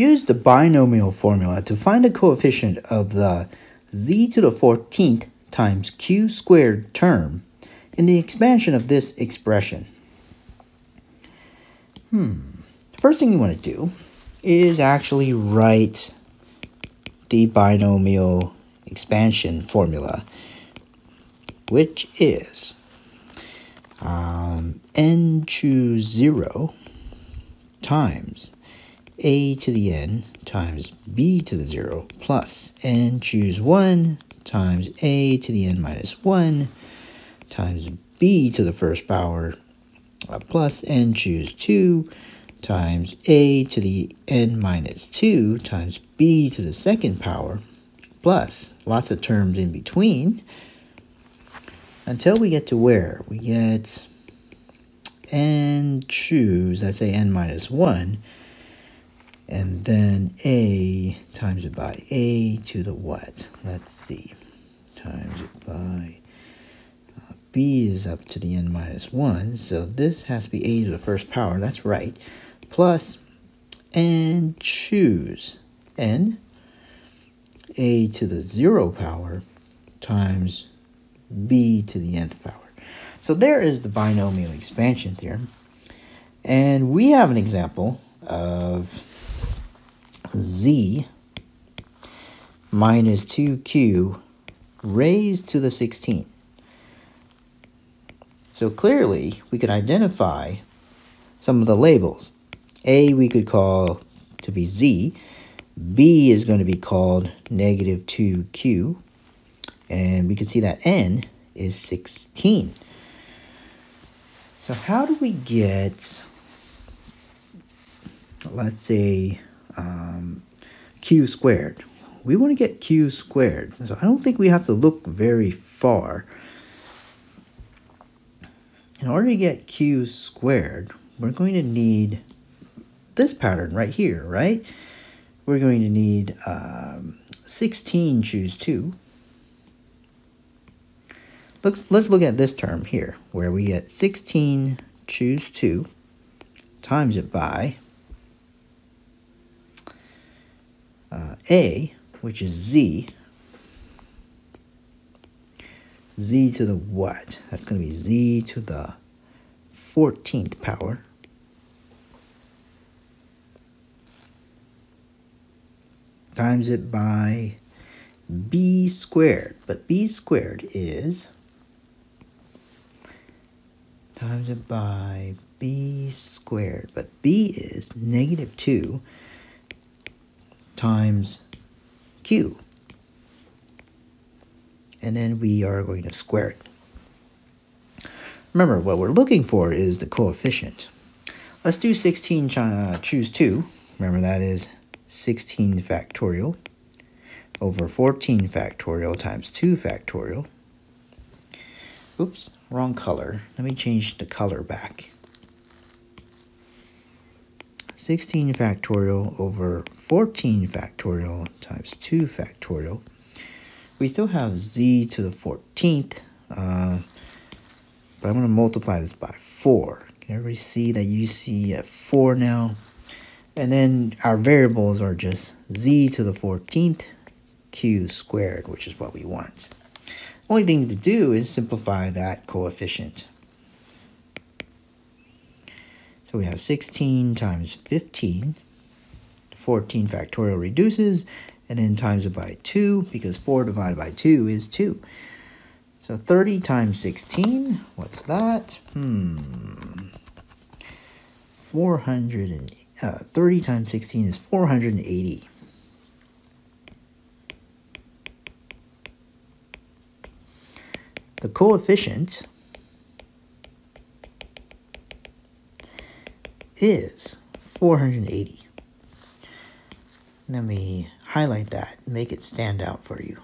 Use the binomial formula to find the coefficient of the z to the 14th times q squared term in the expansion of this expression. Hmm. The First thing you want to do is actually write the binomial expansion formula, which is um, n choose 0 times a to the n times b to the 0 plus n. Choose 1 times a to the n minus 1 times b to the first power uh, plus n. Choose 2 times a to the n minus 2 times b to the second power plus lots of terms in between. Until we get to where? We get n. Choose, let's say n minus 1 and then a times it by a to the what? Let's see. Times it by uh, b is up to the n minus 1, so this has to be a to the first power, that's right, plus and choose n a to the 0 power times b to the nth power. So there is the binomial expansion theorem. And we have an example of z minus 2q raised to the 16. So clearly, we can identify some of the labels. A we could call to be z. B is going to be called negative 2q. And we can see that n is 16. So how do we get, let's say, um, q squared. We want to get q squared. So I don't think we have to look very far. In order to get q squared, we're going to need this pattern right here, right? We're going to need um, 16 choose 2. Let's, let's look at this term here, where we get 16 choose 2 times it by a, which is z, z to the what? That's going to be z to the 14th power. Times it by b squared. But b squared is times it by b squared. But b is negative 2 times q. And then we are going to square it. Remember, what we're looking for is the coefficient. Let's do 16 uh, choose 2. Remember, that is 16 factorial over 14 factorial times 2 factorial. Oops, wrong color. Let me change the color back. 16 factorial over 14 factorial times 2 factorial. We still have z to the 14th, uh, but I'm going to multiply this by 4. Can everybody see that you see at 4 now? And then our variables are just z to the 14th q squared, which is what we want. Only thing to do is simplify that coefficient. So we have 16 times 15. 14 factorial reduces, and then times it by 2, because 4 divided by 2 is 2. So 30 times 16, what's that? Hmm. 400 and, uh, 30 times 16 is 480. The coefficient is 480. Let me highlight that, make it stand out for you.